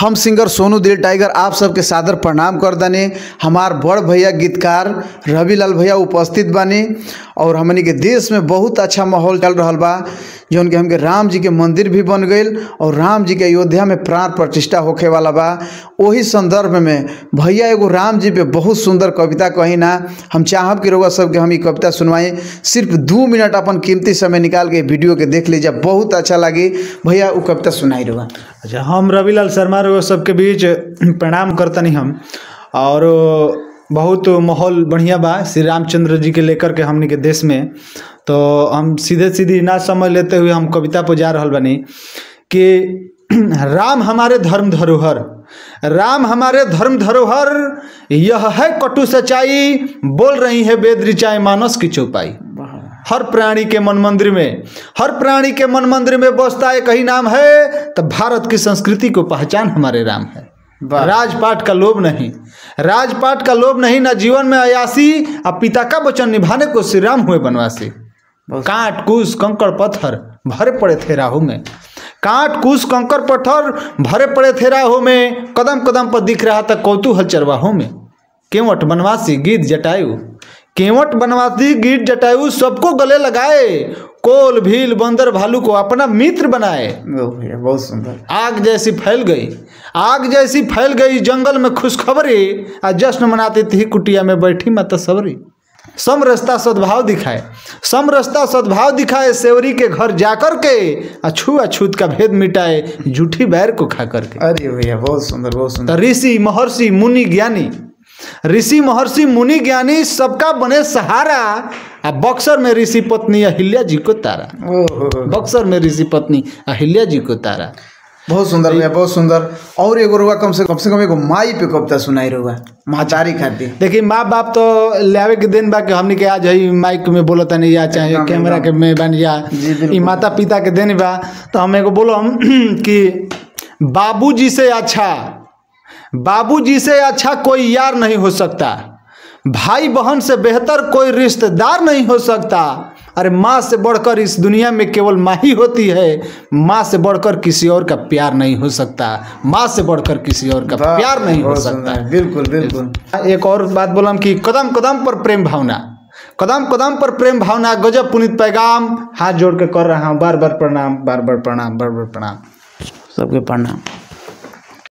हम सिंगर सोनू दिल टाइगर, आप सबके सादर प्रणाम कर दनी। हमार बड़ भैया गीतकार रवि लाल भैया उपस्थित बानी और हमनी के देश में बहुत अच्छा माहौल चल रहा बा। जौन कि हमके राम जी के मंदिर भी बन गई और राम जी के अयोध्या में प्राण प्रतिष्ठा होखे वाला बा। वही संदर्भ में भैया एगो राम जी पे बहुत सुंदर कविता कही ना। हम चाहब कि रउआ सबके हम ई कविता सुनवाई सिर्फ़ दू मिनट अपन कीमती समय निकाल के वीडियो के देख लीजिए, बहुत अच्छा लगी। भैया वो कविता सुनाई रहुआ अच्छा हम रविलाल शर्मा रउआ सबके बीच प्रणाम करतनी हम। और बहुत माहौल बढ़िया बा श्री रामचंद्र जी के लेकर के हमनी के देश में। तो हम सीधे सीधे ना समझ लेते हुए हम कविता पर जा रहल बनी कि राम हमारे धर्म धरोहर राम हमारे धर्म धरोहर यह है कटु सच्चाई बोल रही है वेद ऋचाएँ मानस की चौपाई। हर प्राणी के मन मंदिर में हर प्राणी के मन मंदिर में बसता एक ही नाम है तो भारत की संस्कृति को पहचान हमारे राम है। राजपाट का लोभ नहीं राजपाट का लोभ नहीं ना जीवन में अयासी अब पिता का वचन निभाने को श्री राम हुए बनवासी। काट कुश कंकड़ पत्थर भरे पड़े थे राहु में। काट कुश कंकड़ पत्थर भरे पड़े थे राहु में। कदम कदम पर दिख रहा था कौतूहल चरवाहों में। केवट बनवासी गीत जटायु। केवट बनवासी गीत जटायु सबको गले लगाए। कोल भील बंदर भालू को अपना मित्र बनाए। बहुत सुंदर। आग जैसी फैल गई। आग जैसी फैल गई जंगल में खुशखबरी। आ जश्न मनाती थी कुटिया में बैठी माता सबरी। समरसता सद्भाव दिखाए। समरसता सद्भाव दिखाए सेवरी के घर जाकर के अछूअछूत का भेद मिटाए झूठी बैर को खा करके। अरे भैया बहुत सुंदर बहुत तो सुंदर ऋषि महर्षि मुनि ज्ञानी ऋषि महर्षि मुनि ज्ञानी सबका बने सहारा आ बक्सर में ऋषि पत्नी अहिल्या जी को तारा। बक्सर में ऋषि पत्नी अहिल्या जी को तारा। बहुत सुंदर भैया बहुत सुंदर। और एगो रुआ कम से कम से कम एगो माई पे कविता सुनाई रहुआ महाचारी खातिर। देखिए माँ बाप तो लावे के दिन बा कि हमनी के आज है माइक में बोलत नहीं या चाहे कैमरा के में बन या ई माता पिता के दिन बा तो हम एगो बोलो हम कि बाबूजी से अच्छा बाबूजी से अच्छा कोई यार नहीं हो सकता। भाई बहन से बेहतर कोई रिश्तेदार नहीं हो सकता। अरे माँ से बढ़कर इस दुनिया में केवल माँ ही होती है। माँ से बढ़कर किसी और का प्यार नहीं हो सकता। माँ से बढ़कर किसी और का प्यार नहीं हो सकता। बिल्कुल बिल्कुल। एक और बात बोला कि कदम कदम पर प्रेम भावना। कदम कदम पर प्रेम भावना गजब पुनित पैगाम। हाथ जोड़ के कर रहा हूँ बार बार प्रणाम बार बार प्रणाम बार बार प्रणाम। सबके प्रणाम।